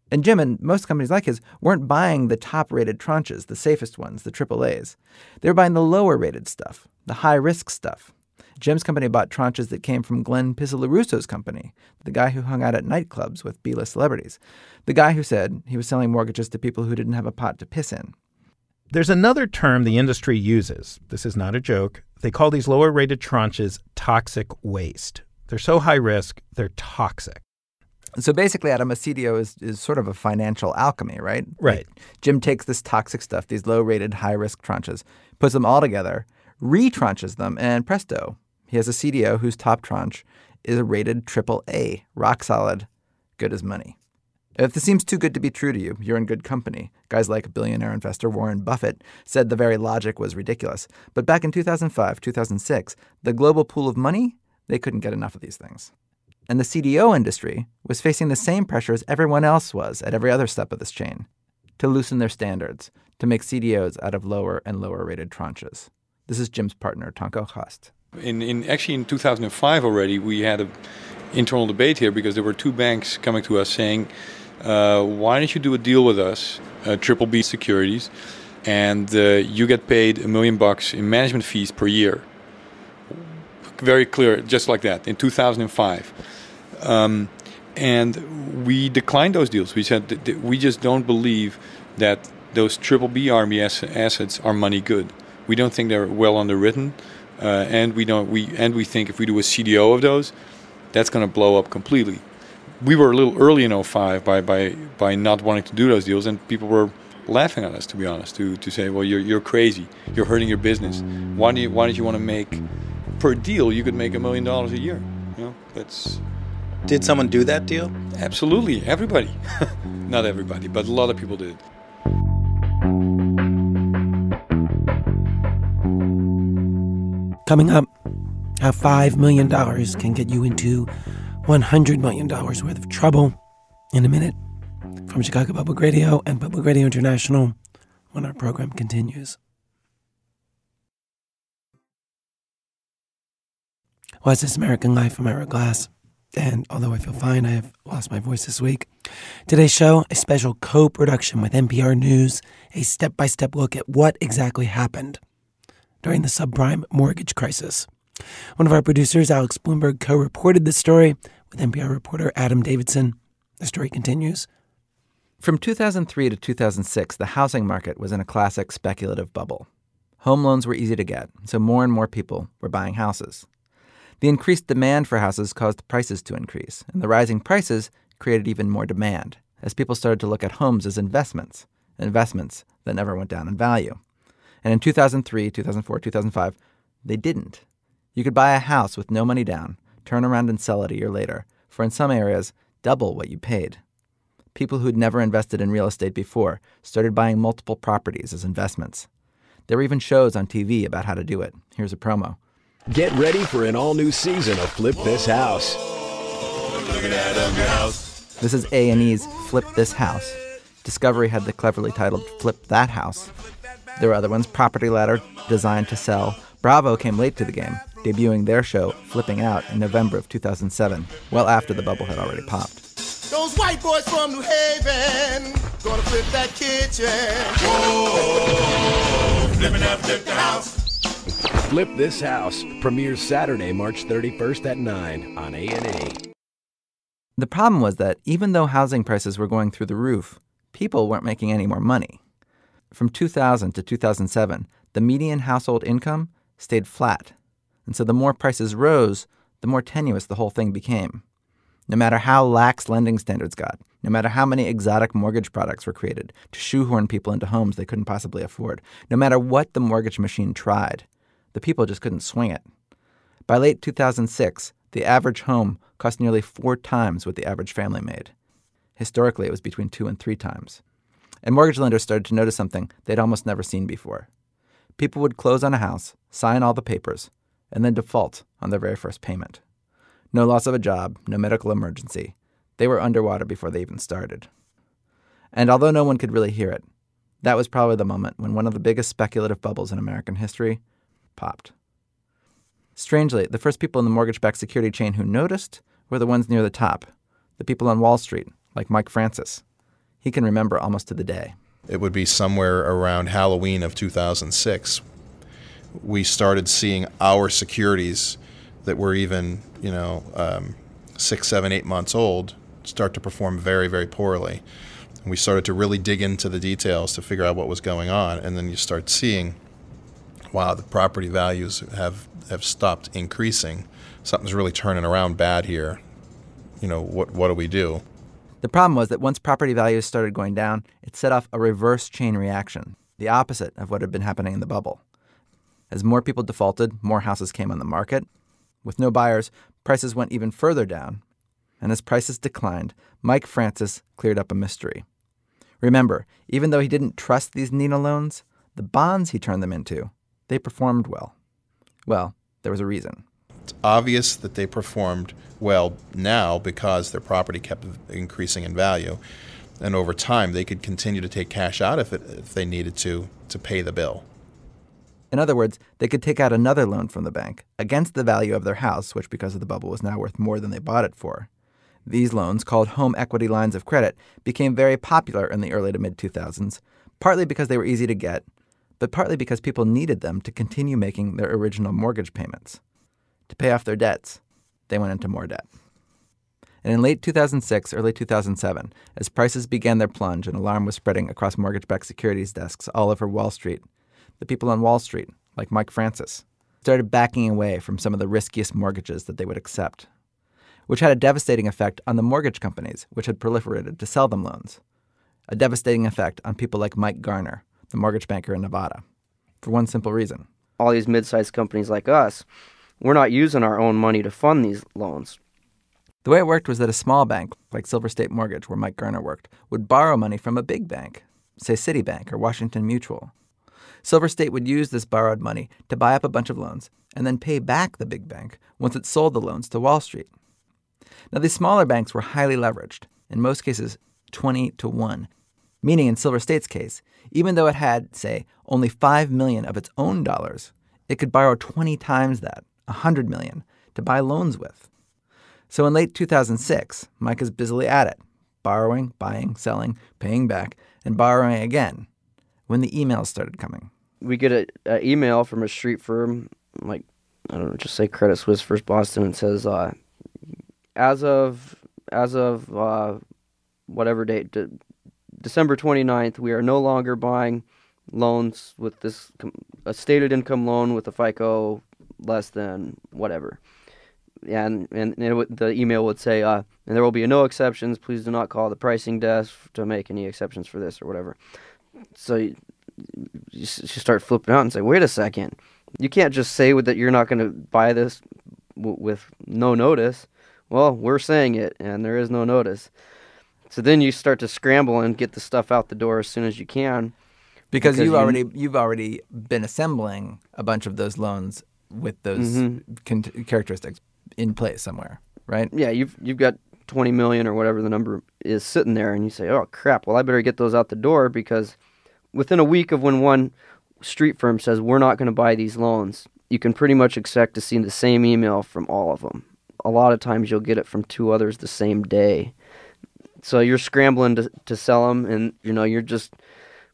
F: And Jim and most companies like his weren't buying the top rated tranches, the safest ones, the AAAs. They were buying the lower rated stuff, the high risk stuff. Jim's company bought tranches that came from Glenn Pizzolorusso's company, the guy who hung out at nightclubs with B list celebrities, the guy who said he was selling mortgages to people who didn't have a pot to piss in.
B: There's another term the industry uses. This is not a joke. They call these lower rated tranches toxic waste. They're so high risk, they're toxic.
F: So basically, Adam, a CDO is, is sort of a financial alchemy, right?
B: Right.
F: Like, Jim takes this toxic stuff, these low rated, high risk tranches, puts them all together, retranches them, and presto, he has a CDO whose top tranche is a rated triple A, rock solid, good as money. If this seems too good to be true to you, you're in good company. Guys like billionaire investor Warren Buffett said the very logic was ridiculous. But back in 2005, 2006, the global pool of money, they couldn't get enough of these things. And the CDO industry was facing the same pressure as everyone else was at every other step of this chain to loosen their standards, to make CDOs out of lower and lower rated tranches. This is Jim's partner, Tonko Gast.
N: In, in actually in 2005 already, we had an internal debate here because there were two banks coming to us saying, uh, "Why don't you do a deal with us, uh, Triple B Securities, and uh, you get paid a million bucks in management fees per year?" Very clear, just like that, in 2005. Um, and we declined those deals. We said we just don't believe that those Triple B ass- assets are money good. We don't think they're well underwritten. Uh, and we don't we and we think if we do a CDO of those, that's going to blow up completely. We were a little early in 05 by by by not wanting to do those deals, and people were laughing at us to be honest. To to say, well, you're you're crazy, you're hurting your business. Why do you why did you want to make per deal? You could make a million dollars a year. You know, that's
J: Did someone do that deal?
N: absolutely everybody. not everybody, but a lot of people did.
A: Coming up, how $5 million can get you into $100 million worth of trouble in a minute. From Chicago Public Radio and Public Radio International, when our program continues. Was This American Life? I'm Ira Glass. And although I feel fine, I have lost my voice this week. Today's show, a special co production with NPR News, a step by step look at what exactly happened during the subprime mortgage crisis. One of our producers, Alex Blumberg, co reported this story with NPR reporter Adam Davidson. The story continues.
F: From 2003 to 2006, the housing market was in a classic speculative bubble. Home loans were easy to get, so more and more people were buying houses. The increased demand for houses caused prices to increase, and the rising prices created even more demand as people started to look at homes as investments, investments that never went down in value. And in 2003, 2004, 2005, they didn't. You could buy a house with no money down, turn around and sell it a year later, for in some areas, double what you paid. People who'd never invested in real estate before started buying multiple properties as investments. There were even shows on TV about how to do it. Here's a promo.
O: Get ready for an all new season of Flip This House.
F: This is A&E's Flip This House. Discovery had the cleverly titled Flip That House. There were other ones, Property Ladder, designed to sell. Bravo came late to the game, debuting their show Flipping Out in November of 2007, well after the bubble had already popped.
P: Those white boys from New Haven gonna flip that kitchen. Whoa, flipping up, flip the house.
O: Flip This House premieres Saturday, March 31st at 9 on A&E.
F: The problem was that even though housing prices were going through the roof, people weren't making any more money. From 2000 to 2007, the median household income stayed flat. And so the more prices rose, the more tenuous the whole thing became. No matter how lax lending standards got, no matter how many exotic mortgage products were created to shoehorn people into homes they couldn't possibly afford, no matter what the mortgage machine tried, the people just couldn't swing it. By late 2006, the average home cost nearly four times what the average family made. Historically, it was between two and three times. And mortgage lenders started to notice something they'd almost never seen before. People would close on a house, sign all the papers, and then default on their very first payment. No loss of a job, no medical emergency. They were underwater before they even started. And although no one could really hear it, that was probably the moment when one of the biggest speculative bubbles in American history popped. Strangely, the first people in the mortgage backed security chain who noticed were the ones near the top, the people on Wall Street, like Mike Francis. He can remember almost to the day.
J: It would be somewhere around Halloween of 2006. We started seeing our securities that were even, you know, um, six, seven, eight months old start to perform very, very poorly. And we started to really dig into the details to figure out what was going on. And then you start seeing, wow, the property values have, have stopped increasing. Something's really turning around bad here. You know, what, what do we do?
F: The problem was that once property values started going down, it set off a reverse chain reaction, the opposite of what had been happening in the bubble. As more people defaulted, more houses came on the market. With no buyers, prices went even further down. And as prices declined, Mike Francis cleared up a mystery. Remember, even though he didn't trust these NINA loans, the bonds he turned them into, they performed well. Well, there was a reason.
J: It's obvious that they performed well now because their property kept increasing in value. And over time, they could continue to take cash out if, it, if they needed to to pay the bill.
F: In other words, they could take out another loan from the bank against the value of their house, which because of the bubble was now worth more than they bought it for. These loans, called home equity lines of credit, became very popular in the early to mid 2000s, partly because they were easy to get, but partly because people needed them to continue making their original mortgage payments. To pay off their debts, they went into more debt. And in late 2006, early 2007, as prices began their plunge and alarm was spreading across mortgage backed securities desks all over Wall Street, the people on Wall Street, like Mike Francis, started backing away from some of the riskiest mortgages that they would accept, which had a devastating effect on the mortgage companies which had proliferated to sell them loans, a devastating effect on people like Mike Garner, the mortgage banker in Nevada, for one simple reason.
K: All these mid sized companies like us, we're not using our own money to fund these loans.
F: The way it worked was that a small bank, like Silver State Mortgage, where Mike Garner worked, would borrow money from a big bank, say Citibank or Washington Mutual. Silver State would use this borrowed money to buy up a bunch of loans and then pay back the big bank once it sold the loans to Wall Street. Now, these smaller banks were highly leveraged, in most cases 20 to 1, meaning in Silver State's case, even though it had, say, only 5 million of its own dollars, it could borrow 20 times that, 100 million, to buy loans with. So in late 2006, Mike is busily at it, borrowing, buying, selling, paying back, and borrowing again when the emails started coming.
K: We get an email from a street firm, like, I don't know, just say Credit Suisse First Boston, and says, uh, as of, as of uh, whatever date, de- December 29th, we are no longer buying loans with this, a stated income loan with a FICO less than whatever. And and, would, the email would say, uh, and there will be no exceptions. Please do not call the pricing desk to make any exceptions for this or whatever. So you, you start flipping out and say, wait a second, you can't just say that you're not going to buy this w- with no notice. Well, we're saying it, and there is no notice. So then you start to scramble and get the stuff out the door as soon as you can.
F: Because, you've
K: you-
F: already you've already been assembling a bunch of those loans with those
K: Mhm.
F: con- characteristics in place somewhere, right?
K: Yeah, you've you've got 20 million or whatever the number is sitting there and you say, "Oh crap, well I better get those out the door because within a week of when one street firm says we're not going to buy these loans, you can pretty much expect to see the same email from all of them. A lot of times you'll get it from two others the same day. So you're scrambling to to sell them and you know, you're just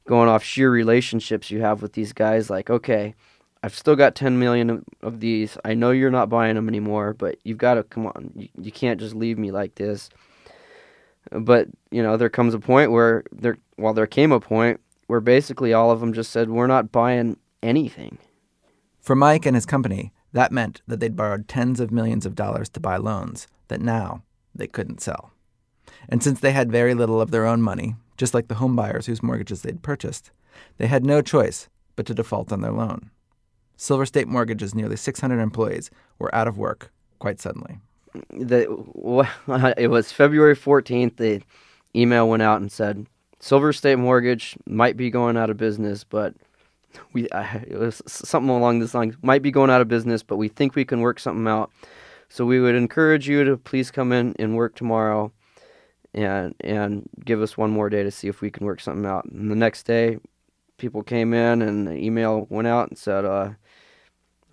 K: going off sheer relationships you have with these guys like, "Okay, I've still got 10 million of, these. I know you're not buying them anymore, but you've got to come on. You, you can't just leave me like this. But, you know, there comes a point where there well there came a point where basically all of them just said we're not buying anything.
F: For Mike and his company, that meant that they'd borrowed tens of millions of dollars to buy loans that now they couldn't sell. And since they had very little of their own money, just like the home buyers whose mortgages they'd purchased, they had no choice but to default on their loan. Silver State Mortgage's nearly 600 employees were out of work quite suddenly.
K: The, it was February 14th. The email went out and said Silver State Mortgage might be going out of business, but we it was something along this line might be going out of business, but we think we can work something out. So we would encourage you to please come in and work tomorrow, and and give us one more day to see if we can work something out. And the next day, people came in and the email went out and said, uh,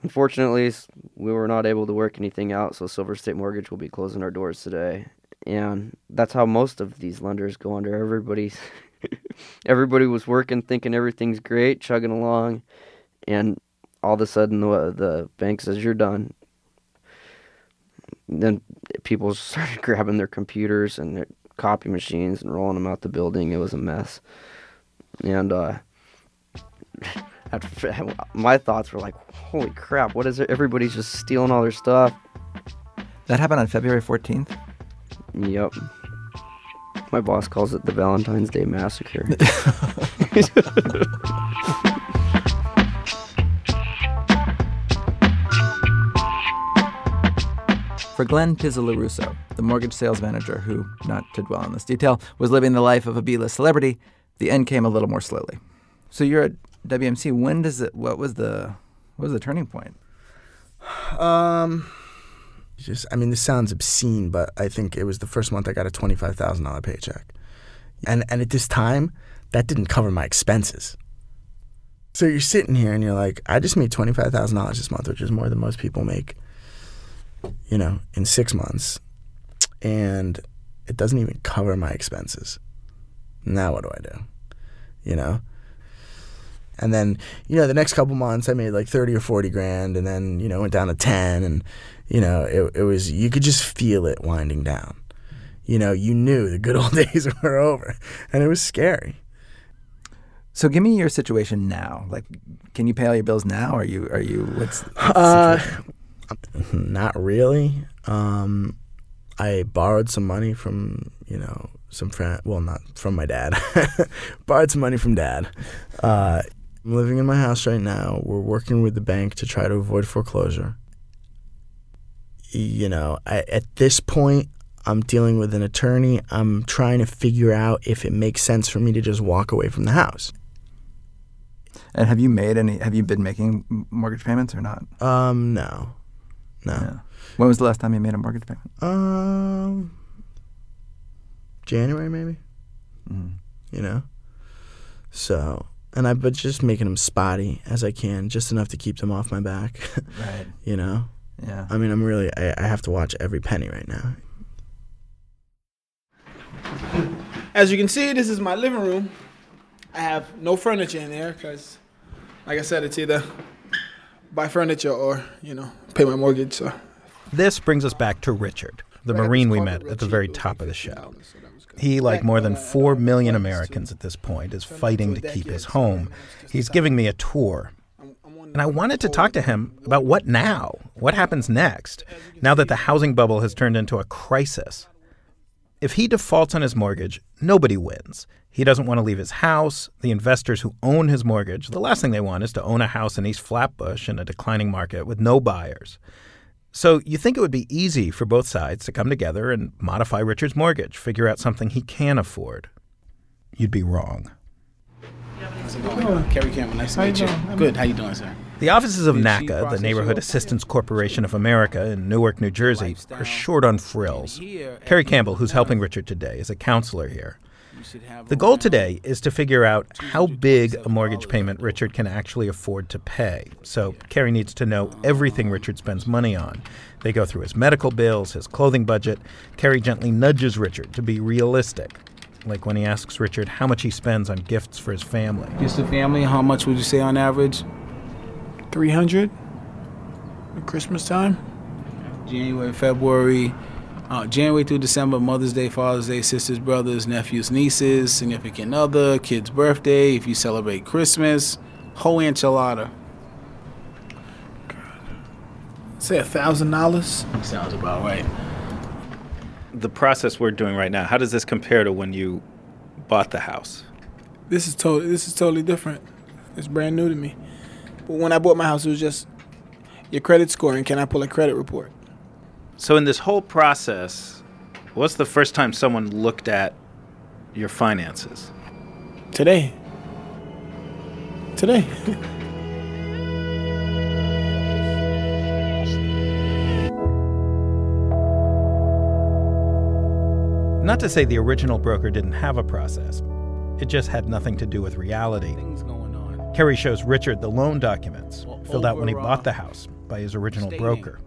K: unfortunately, we were not able to work anything out, so Silver State Mortgage will be closing our doors today. And that's how most of these lenders go under. Everybody's everybody was working, thinking everything's great, chugging along, and all of a sudden the the bank says you're done. Then people started grabbing their computers and their copy machines and rolling them out the building. It was a mess, and uh, after, my thoughts were like, "Holy crap! What is it? Everybody's just stealing all their stuff."
F: That happened on February 14th?
K: Yep. My boss calls it the Valentine's Day Massacre.
F: For Glenn Pizzolorusso, the mortgage sales manager who, not to dwell on this detail, was living the life of a B-list celebrity, the end came a little more slowly. So you're at WMC. When does it? What was the? What was the turning point?
L: Um, just I mean, this sounds obscene, but I think it was the first month I got a twenty five thousand dollar paycheck, and and at this time, that didn't cover my expenses. So you're sitting here and you're like, I just made twenty five thousand dollars this month, which is more than most people make, you know, in six months, and it doesn't even cover my expenses. Now what do I do? You know. And then, you know, the next couple months I made like 30 or 40 grand and then, you know, went down to 10 and, you know, it, it was, you could just feel it winding down. You know, you knew the good old days were over and it was scary.
F: So give me your situation now. Like, can you pay all your bills now? Are you? Are you? What's? what's the
L: Uh, not really. Um, I borrowed some money from, you know, some friend, well, not from my dad, borrowed some money from dad. Uh, I'm living in my house right now. We're working with the bank to try to avoid foreclosure. You know, I, at this point, I'm dealing with an attorney. I'm trying to figure out if it makes sense for me to just walk away from the house.
F: And have you made any? Have you been making mortgage payments or not?
L: Um, no, no.
F: When was the last time you made a mortgage payment?
L: Um, January maybe.
F: Mhm.
L: You know. So, and I've been just making them spotty as I can, just enough to keep them off my back.
F: Right.
L: you know.
F: Yeah.
L: I mean, I'm really. I, I have to watch every penny right now.
E: As you can see, this is my living room. I have no furniture in there because, like I said, it's either buy furniture or, you know, pay my mortgage. So
B: This brings us back to Richard, the Marine we met at the very top of the show. He, like more than 4 million Americans at this point, is fighting to keep his home. He's giving me a tour. And I wanted to talk to him about what now? What happens next, now that the housing bubble has turned into a crisis? If he defaults on his mortgage, nobody wins. He doesn't want to leave his house. The investors who own his mortgage, the last thing they want is to own a house in East Flatbush in a declining market with no buyers. So you think it would be easy for both sides to come together and modify Richard's mortgage, figure out something he can afford. You'd be wrong.
Q: How's it going? Kerry Campbell, nice to
E: How you
Q: meet you.
E: doing?
Q: Good, how you doing, sir?
B: The offices of NACA, the Neighborhood Assistance Corporation of America in Newark, New Jersey, are short on frills. Kerry Campbell, who's helping Richard today, is a counselor here. The goal today is to figure out how big a mortgage payment Richard can actually afford to pay. So Kerry needs to know everything Richard spends money on. They go through his medical bills, his clothing budget. Kerry gently nudges Richard to be realistic, like when he asks Richard how much he spends on gifts for his family.
Q: Just the family, how much would you say on average?
E: 300 at Christmas time.
Q: January, February, uh, January through December, Mother's Day, Father's Day, sisters, brothers, nephews, nieces, significant other, kid's birthday, if you celebrate Christmas, whole enchilada.
E: Say a thousand dollars.
Q: Sounds about right.
B: The process we're doing right now, how does this compare to when you bought the house?
E: This is totally this is totally different. It's brand new to me. But when I bought my house, it was just your credit score and can I pull a credit report?
B: So, in this whole process, what's the first time someone looked at your finances?
E: Today. Today.
B: Not to say the original broker didn't have a process, it just had nothing to do with reality. Kerry shows Richard the loan documents filled out when he bought the house by his original broker.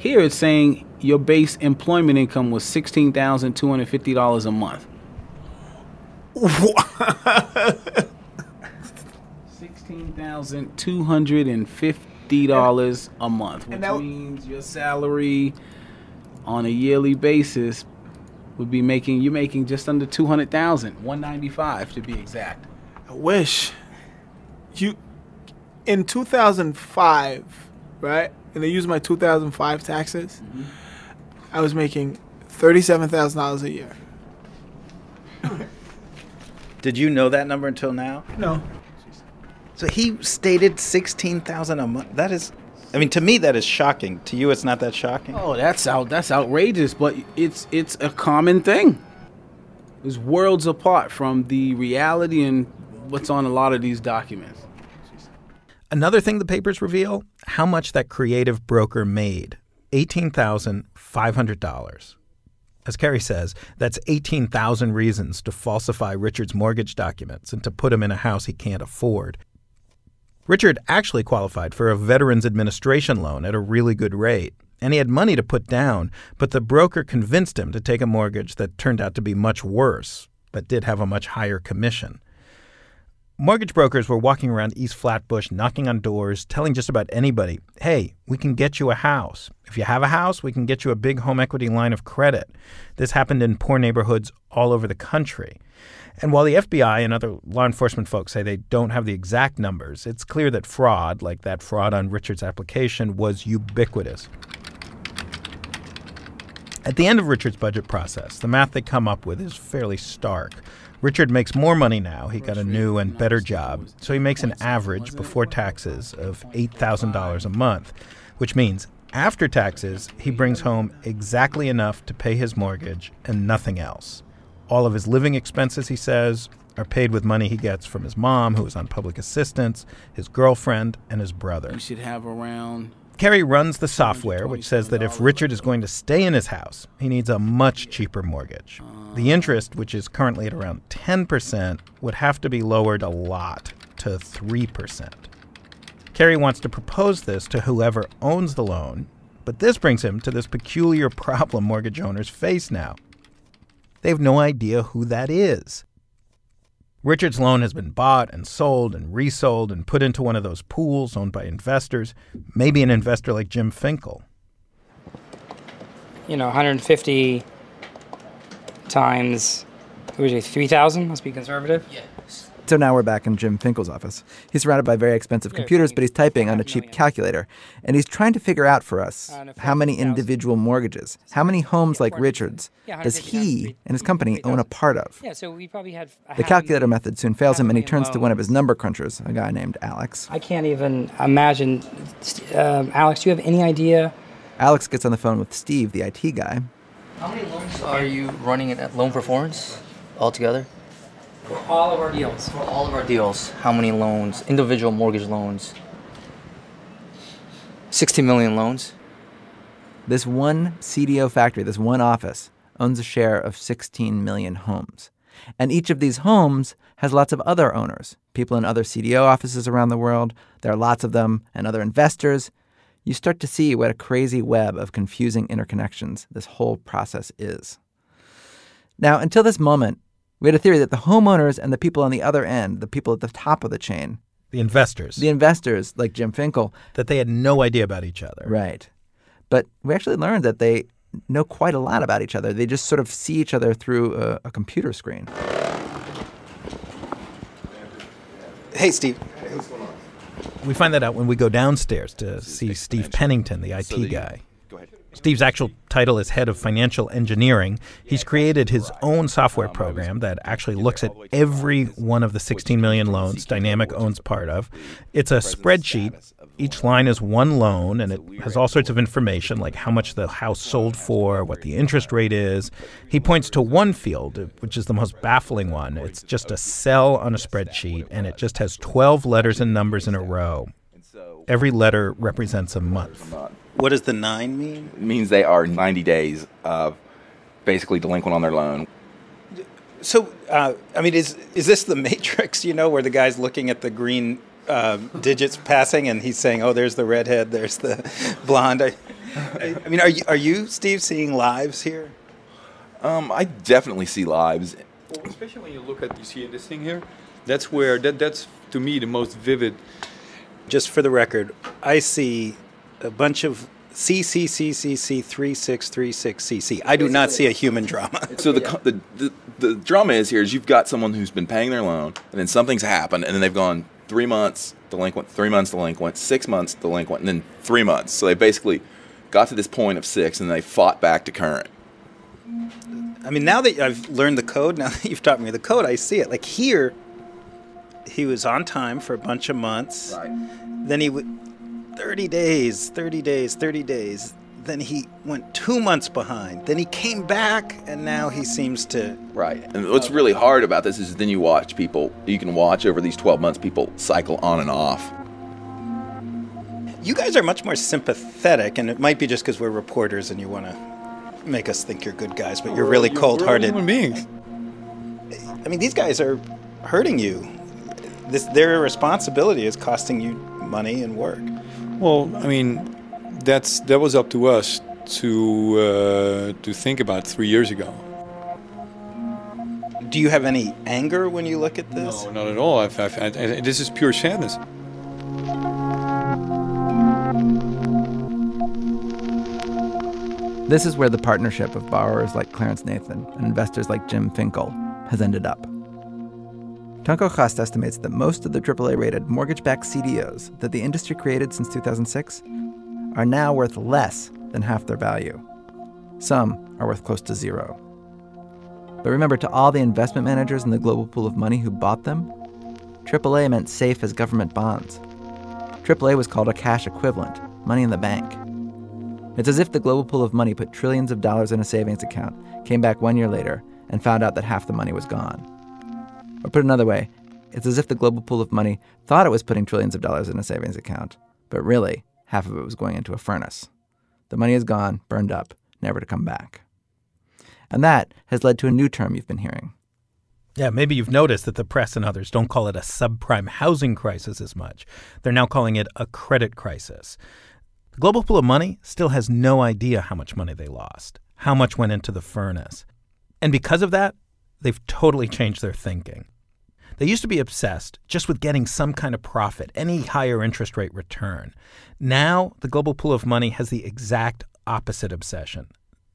Q: Here it's saying your base employment income was sixteen thousand two hundred fifty dollars a month. Sixteen thousand two hundred and fifty dollars a month, which means your salary on a yearly basis would be making you're making just under two hundred thousand, one ninety five to be exact.
E: I wish you in 2005, right? And they used my 2005 taxes. Mm-hmm. I was making $37,000 a year.
B: Did you know that number until now?
E: No.
B: So he stated 16,000 a month. That is I mean to me that is shocking. To you it's not that shocking?
Q: Oh, that's out. That's outrageous, but it's it's a common thing. It's worlds apart from the reality and what's on a lot of these documents.
B: Another thing the papers reveal how much that creative broker made $18,500. As Kerry says, that's 18,000 reasons to falsify Richard's mortgage documents and to put him in a house he can't afford. Richard actually qualified for a Veterans Administration loan at a really good rate, and he had money to put down, but the broker convinced him to take a mortgage that turned out to be much worse, but did have a much higher commission. Mortgage brokers were walking around East Flatbush, knocking on doors, telling just about anybody, hey, we can get you a house. If you have a house, we can get you a big home equity line of credit. This happened in poor neighborhoods all over the country. And while the FBI and other law enforcement folks say they don't have the exact numbers, it's clear that fraud, like that fraud on Richard's application, was ubiquitous. At the end of Richard's budget process, the math they come up with is fairly stark. Richard makes more money now. He got a new and better job. So he makes an average before taxes of $8,000 a month, which means after taxes, he brings home exactly enough to pay his mortgage and nothing else. All of his living expenses, he says, are paid with money he gets from his mom, who is on public assistance, his girlfriend, and his brother.
Q: You should have around
B: Kerry runs the software, which says that if Richard is going to stay in his house, he needs a much cheaper mortgage. The interest, which is currently at around 10%, would have to be lowered a lot to 3%. Kerry wants to propose this to whoever owns the loan, but this brings him to this peculiar problem mortgage owners face now. They have no idea who that is. Richard's loan has been bought and sold and resold and put into one of those pools owned by investors, maybe an investor like Jim Finkel.
D: You know, 150 times, what would you say, 3,000? Let's be conservative. Yeah.
F: So now we're back in Jim Finkel's office. He's surrounded by very expensive computers, but he's typing on a cheap calculator. And he's trying to figure out for us how many individual mortgages, how many homes like Richard's does he and his company own a part of.
D: Yeah, so we probably had.
F: The calculator method soon fails him, and he turns to one of his number crunchers, a guy named Alex.
D: I can't even imagine. Um, Alex, do you have any idea?
F: Alex gets on the phone with Steve, the IT guy.
M: How many loans are you running at loan performance altogether?
D: For all of our deals.
R: For all of our deals, how many loans, individual mortgage loans? 60 million loans.
F: This one CDO factory, this one office, owns a share of 16 million homes. And each of these homes has lots of other owners, people in other CDO offices around the world. There are lots of them, and other investors. You start to see what a crazy web of confusing interconnections this whole process is. Now, until this moment, we had a theory that the homeowners and the people on the other end, the people at the top of the chain,
B: the investors,
F: the investors like Jim Finkel,
B: that they had no idea about each other.
F: Right. But we actually learned that they know quite a lot about each other. They just sort of see each other through a, a computer screen.
S: Hey, Steve. Hey, what's going on?
B: We find that out when we go downstairs to see Steve Pennington, the IT guy. Steve's actual title is head of financial engineering. He's created his own software program that actually looks at every one of the 16 million loans Dynamic owns part of. It's a spreadsheet. Each line is one loan, and it has all sorts of information like how much the house sold for, what the interest rate is. He points to one field, which is the most baffling one. It's just a cell on a spreadsheet, and it just has 12 letters and numbers in a row. Every letter represents a month.
S: What does the nine mean?
T: It means they are 90 days of basically delinquent on their loan.
S: So, uh, I mean, is is this the Matrix? You know, where the guy's looking at the green uh, digits passing, and he's saying, "Oh, there's the redhead, there's the blonde." I, I, I mean, are you are you Steve seeing lives here?
T: Um, I definitely see lives.
N: Well, especially when you look at you see this thing here. That's where that that's to me the most vivid.
S: Just for the record, I see a bunch of CCCCC3636CC. I do not see a human drama.
T: So the, the, the the drama is here is you've got someone who's been paying their loan and then something's happened and then they've gone three months delinquent, three months delinquent, six months delinquent, and then three months. So they basically got to this point of six and they fought back to current.
S: I mean, now that I've learned the code, now that you've taught me the code, I see it. Like here, he was on time for a bunch of months.
T: Right.
S: Then he would 30 days, 30 days, 30 days. Then he went two months behind. Then he came back, and now he seems to.
T: Right. And what's really hard about this is then you watch people, you can watch over these 12 months, people cycle on and off.
S: You guys are much more sympathetic, and it might be just because we're reporters and you want to make us think you're good guys, but you're really
N: We're- we're
S: cold hearted.
N: human beings.
S: I mean, these guys are hurting you. This, their responsibility is costing you money and work.
N: Well, I mean, that's that was up to us to uh, to think about three years ago.
S: Do you have any anger when you look at this?
N: No, not at all. I've, I've, I, I- this is pure sadness.
F: This is where the partnership of borrowers like Clarence Nathan and investors like Jim Finkel has ended up. Tonko Gast estimates that most of the AAA rated mortgage backed CDOs that the industry created since 2006 are now worth less than half their value. Some are worth close to zero. But remember, to all the investment managers in the global pool of money who bought them, AAA meant safe as government bonds. AAA was called a cash equivalent, money in the bank. It's as if the global pool of money put trillions of dollars in a savings account, came back one year later, and found out that half the money was gone. Or put another way, it's as if the global pool of money thought it was putting trillions of dollars in a savings account, but really, half of it was going into a furnace. The money is gone, burned up, never to come back. And that has led to a new term you've been hearing.
B: Yeah, maybe you've noticed that the press and others don't call it a subprime housing crisis as much. They're now calling it a credit crisis. The global pool of money still has no idea how much money they lost, how much went into the furnace. And because of that, they've totally changed their thinking. They used to be obsessed just with getting some kind of profit, any higher interest rate return. Now, the global pool of money has the exact opposite obsession.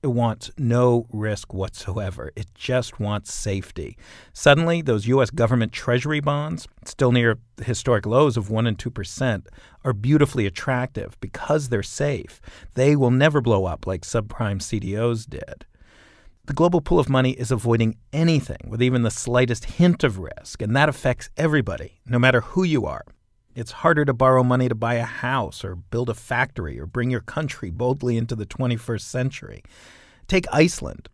B: It wants no risk whatsoever. It just wants safety. Suddenly, those U.S. government treasury bonds, still near historic lows of 1% and 2%, are beautifully attractive because they're safe. They will never blow up like subprime CDOs did. The global pool of money is avoiding anything with even the slightest hint of risk, and that affects everybody, no matter who you are. It's harder to borrow money to buy a house or build a factory or bring your country boldly into the 21st century. Take Iceland.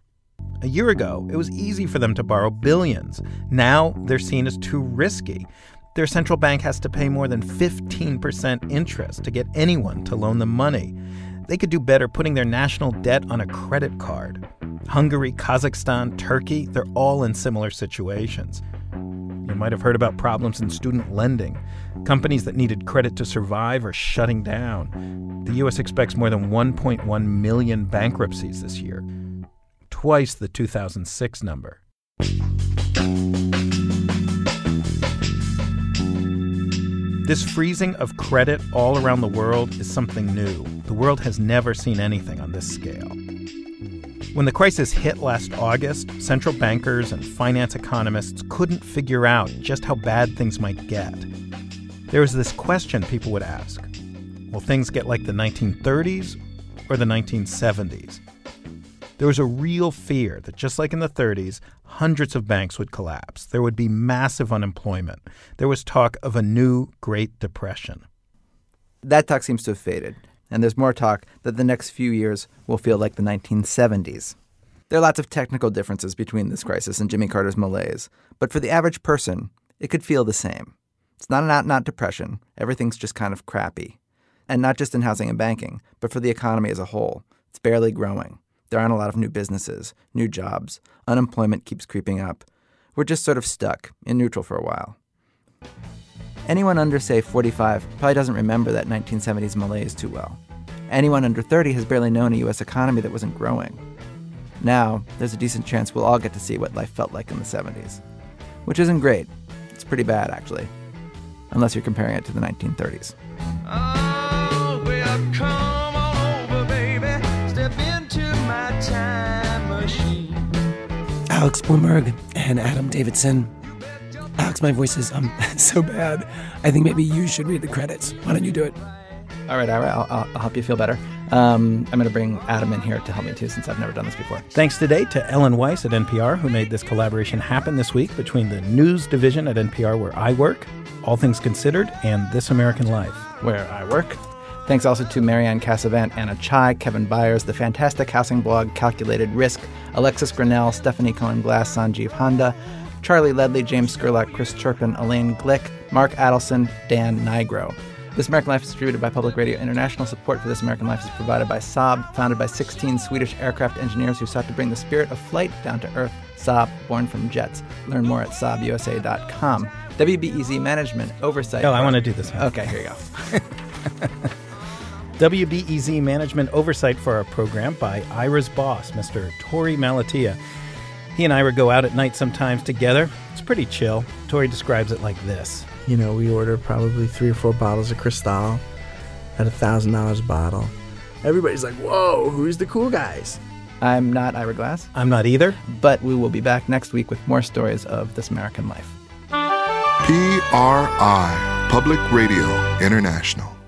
B: A year ago, it was easy for them to borrow billions. Now they're seen as too risky. Their central bank has to pay more than 15% interest to get anyone to loan them money. They could do better putting their national debt on a credit card. Hungary, Kazakhstan, Turkey, they're all in similar situations. You might have heard about problems in student lending. Companies that needed credit to survive are shutting down. The U.S. expects more than 1.1 million bankruptcies this year, twice the 2006 number. This freezing of credit all around the world is something new. The world has never seen anything on this scale. When the crisis hit last August, central bankers and finance economists couldn't figure out just how bad things might get. There was this question people would ask Will things get like the 1930s or the 1970s? There was a real fear that just like in the 30s, hundreds of banks would collapse. There would be massive unemployment. There was talk of a new Great Depression.
F: That talk seems to have faded, and there's more talk that the next few years will feel like the 1970s. There are lots of technical differences between this crisis and Jimmy Carter's malaise, but for the average person, it could feel the same. It's not an out and out depression, everything's just kind of crappy. And not just in housing and banking, but for the economy as a whole. It's barely growing. There aren't a lot of new businesses, new jobs. Unemployment keeps creeping up. We're just sort of stuck in neutral for a while. Anyone under, say, 45 probably doesn't remember that 1970s malaise too well. Anyone under 30 has barely known a U.S. economy that wasn't growing. Now, there's a decent chance we'll all get to see what life felt like in the 70s. Which isn't great. It's pretty bad, actually. Unless you're comparing it to the 1930s.
A: Alex Blumberg and Adam Davidson. Alex, my voice is um so bad. I think maybe you should read the credits. Why don't you do it?
F: All right, all right. I'll, I'll, I'll help you feel better. Um, I'm going to bring Adam in here to help me too, since I've never done this before.
B: Thanks today to Ellen Weiss at NPR, who made this collaboration happen this week between the news division at NPR, where I work, All Things Considered, and This American Life,
F: where I work. Thanks also to Marianne Cassavant, Anna Chai, Kevin Byers, the fantastic housing blog Calculated Risk, Alexis Grinnell, Stephanie Cohen Glass, Sanjeev Honda, Charlie Ledley, James Scurlock, Chris Turpin, Elaine Glick, Mark Adelson, Dan Nigro. This American Life is distributed by Public Radio International. Support for This American Life is provided by Saab, founded by 16 Swedish aircraft engineers who sought to bring the spirit of flight down to earth. Saab, born from jets. Learn more at SaabUSA.com. WBEZ Management Oversight.
B: Oh, I want to do this one.
F: Okay, here you go.
B: WBEZ Management Oversight for our program by Ira's boss, Mr. Torey Malatia. He and Ira go out at night sometimes together. It's pretty chill. Torey describes it like this.
L: You know, we order probably three or four bottles of Cristal at a thousand dollars a bottle. Everybody's like, "Whoa, who's the cool guys?"
F: I'm not Ira Glass.
B: I'm not either.
F: But we will be back next week with more stories of this American life.
U: PRI, Public Radio International.